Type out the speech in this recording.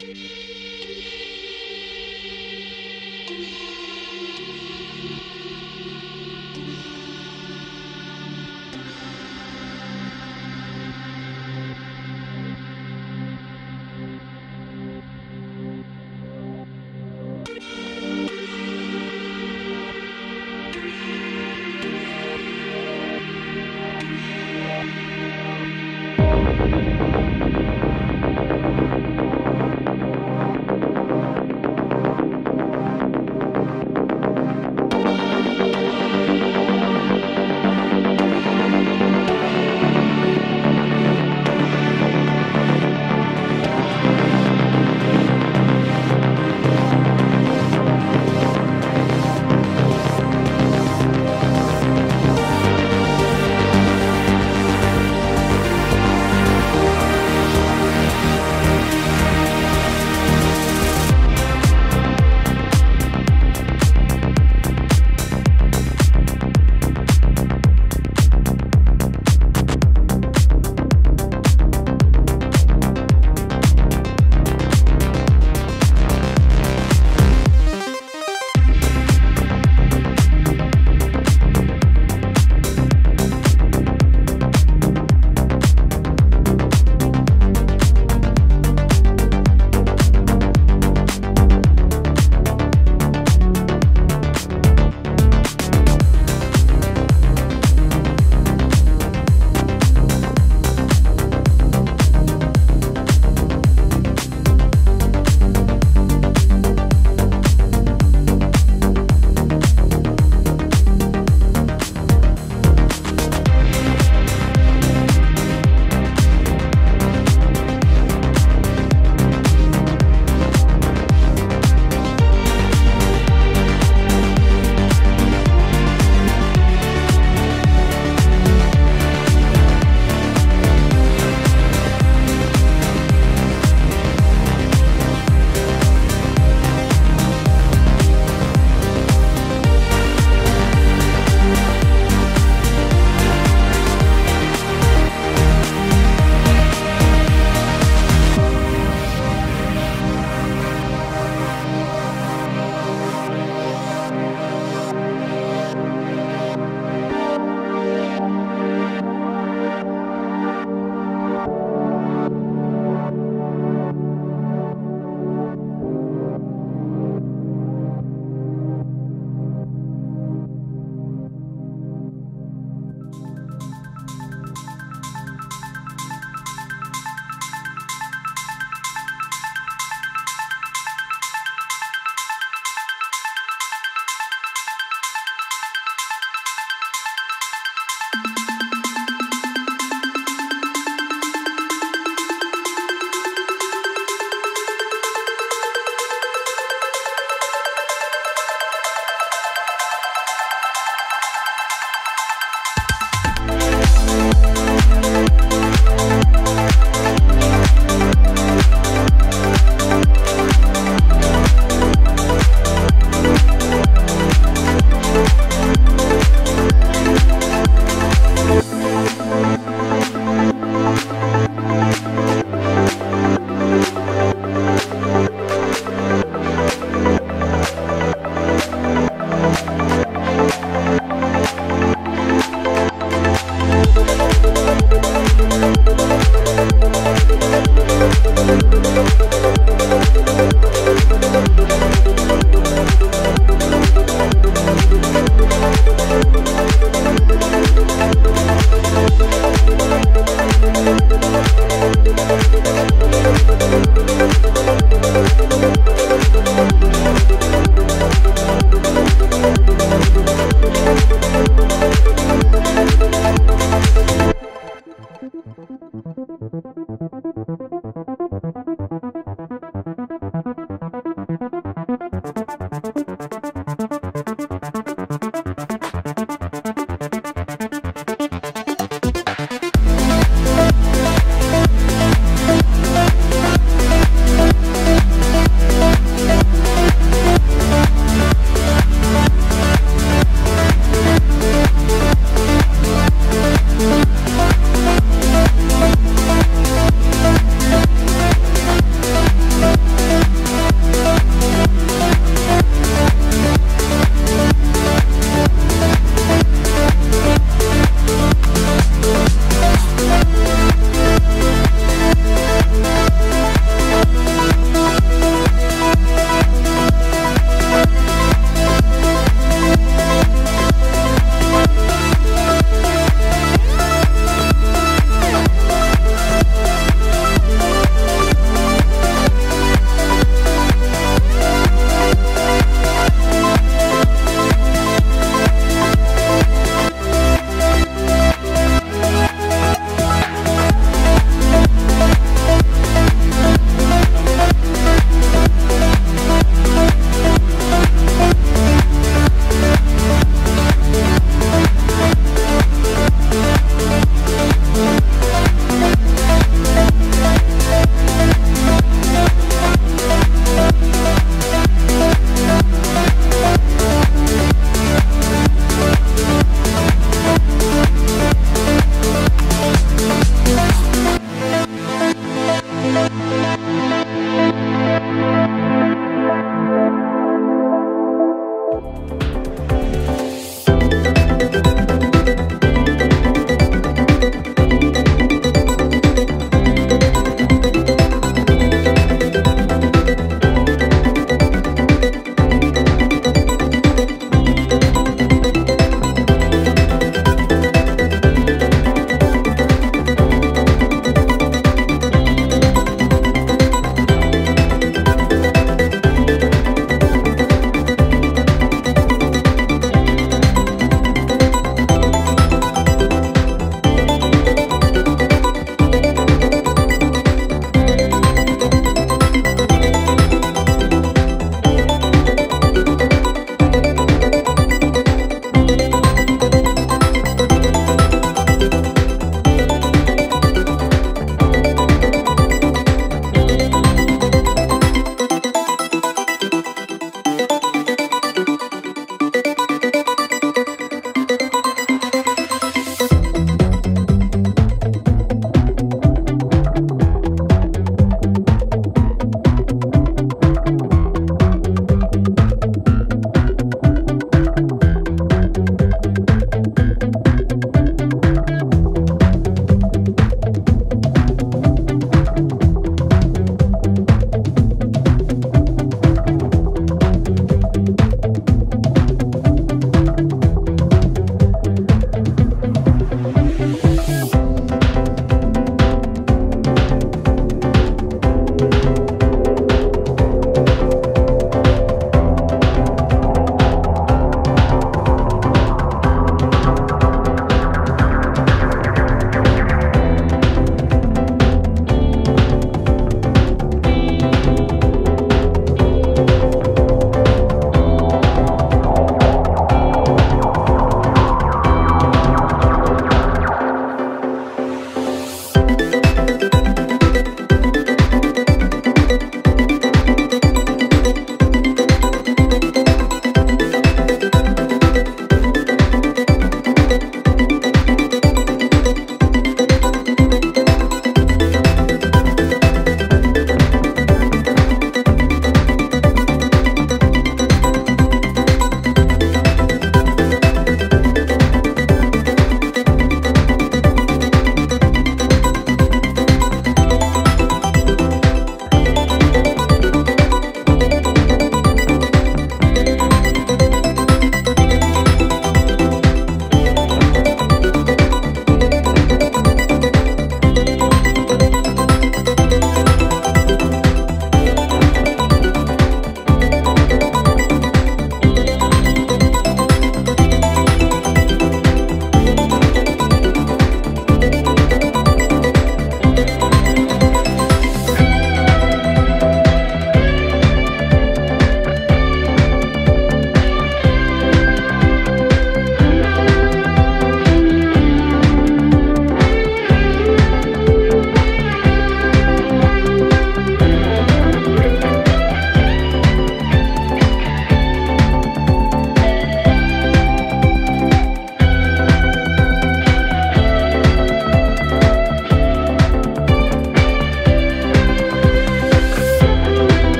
Música Thank